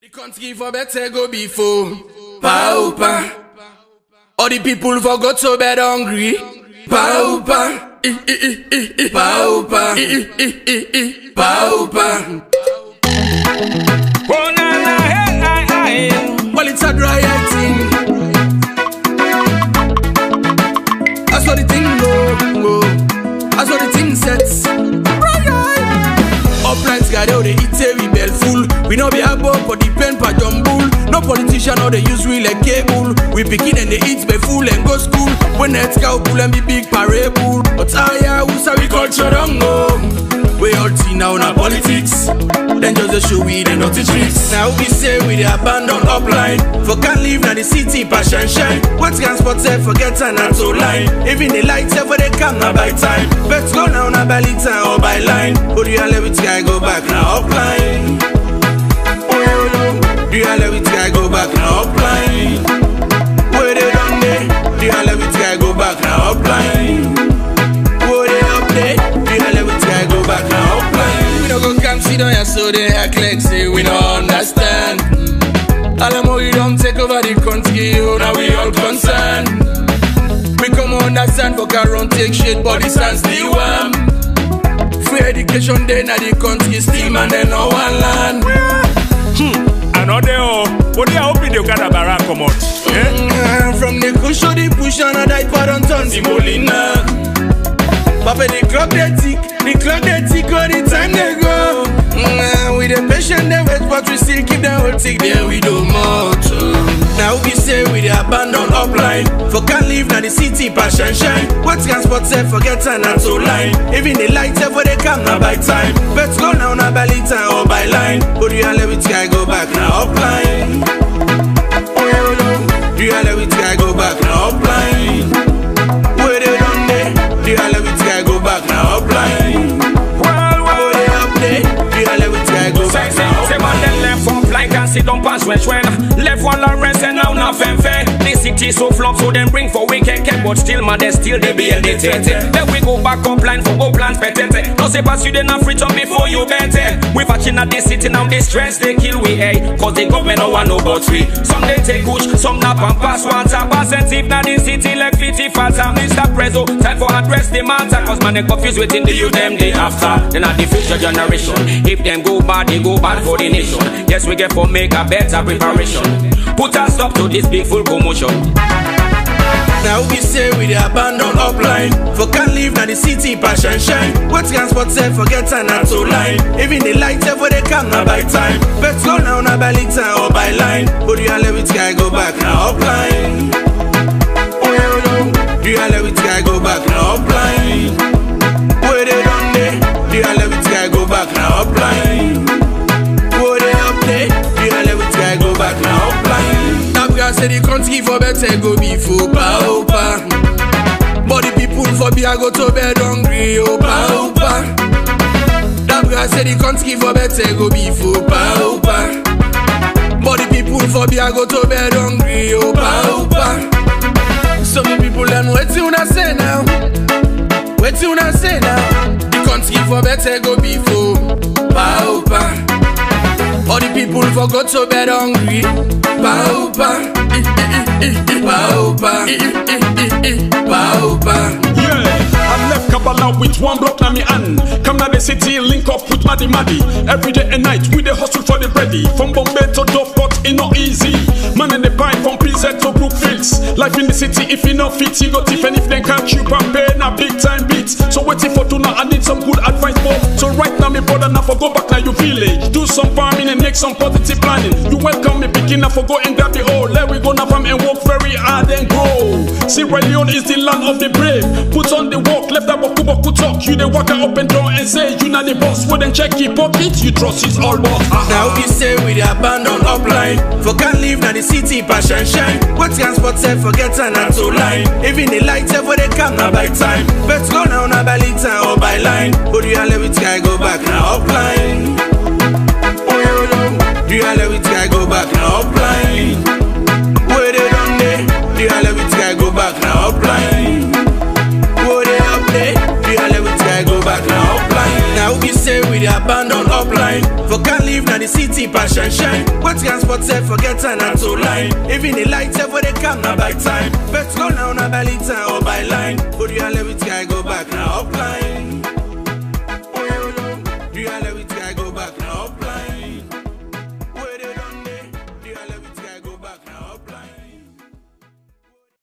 The country for better go before. Paupa. Oh, all the people for go to bed hungry. Oh, eh, eh. Paupa. Oh, na, na, hey, ay, ay. Well, it's a dry eye thing. That's how the thing go. go. That's how the thing sets. Upright guy, they eat we no be above for the pen pa jumble. No politician or they use we like cable. We begin and they eat be full and go school. When net cow pull and be big parable. But I say we culture don't go. We all see now na politics. Then just a show we the naughty tricks. Now we say we the abandon upline. For can't live na the city passion shine. What can spot say forget and not so line. Even the lights ever they come na by time. Let's go now na by time or by line. But you all every guy go back now upline. So they act like say we don't understand. Alamo, you don't take over the country, oh, now we all concerned. We come understand, but can run take shit, body stand still warm. Free education, then at the country, steam and then no one land. Another, oh, but they are hoping they got a barrack come out. Eh? Mm, From the the push on a die part on turn the molina. Papa, the clock they tick, the clock they tick all the time they go. Whole there we do. Now we say we the abandon upline. For can't live now the city passion shine. What can spot say forget and not so line. Even the lights ever they come now by time. Let's go now now by time or by line. All every guy go back pass when Left one la So flop so them bring for weekend ken But still man, they still they be edited Then we go back up line for go plans petente No say pass you then a free up before you better We watching at the city now they stress they kill we eh? Cause the government no want no but we. Some they take kush, some nap and pass one tap Percent if na the city like 50 fatter Mr. Prezo, time for address the matter. Cause man they confused within the youth them day after. Then at the future generation. If them go bad, they go bad for the nation. Yes, we get for make a better preparation. Put a stop to this big full commotion Now we say we the abandon upline. For can't live now the city passion shine. What can spot say forget and not so line. Even the lights ever they come now by time. Let's go now now by time or by line. But you all every guy go back now upline. The country for better go before paupa. But the people for be I go to bed hungry, oh paupa. That guy say the country for better go before paupa. But the people for be I go to bed hungry, oh paupa. So the people wait till I say now. Till I say now. The country for better go before paupa. All the people for go to bed hungry. Paupa. Eh, I left Kabala with one block na me hand. Come na the city, link up with Maddy Maddy. Every day and night, we dey hustle for the ready. From Bombay to Dovecot, it not easy. Man in the buy from PZ to Brookfields. Life in the city, if you not fit, you go tiff. And if they catch you, pay na big time beat. So waiting for tuna, I need some good. Me brother, now for go back now you village. Do some farming and make some positive planning. You welcome me, begin now for go and grab the hole. Let we go now farm and work very hard and grow. Sierra Leone is the land of the brave. Put on the work, left that boku boku talk. You the walk up and down and say you not the boss. Then check your pocket, you trust is all boss. Ah. Now we say we the abandon upline. For can't live now the city passion shine. What can spot say forget and not so line. Even the lights ever they come now by time. Let's go now now by time or by line. Go back now upline? Where they up there? All every guy go back now upline? Now we say we abandon upline. For can't live na the city passion shine. What transport say forget and not to line. Even the light say for come na by time. Bet go now na by liter or by line. You all every guy go back now upline.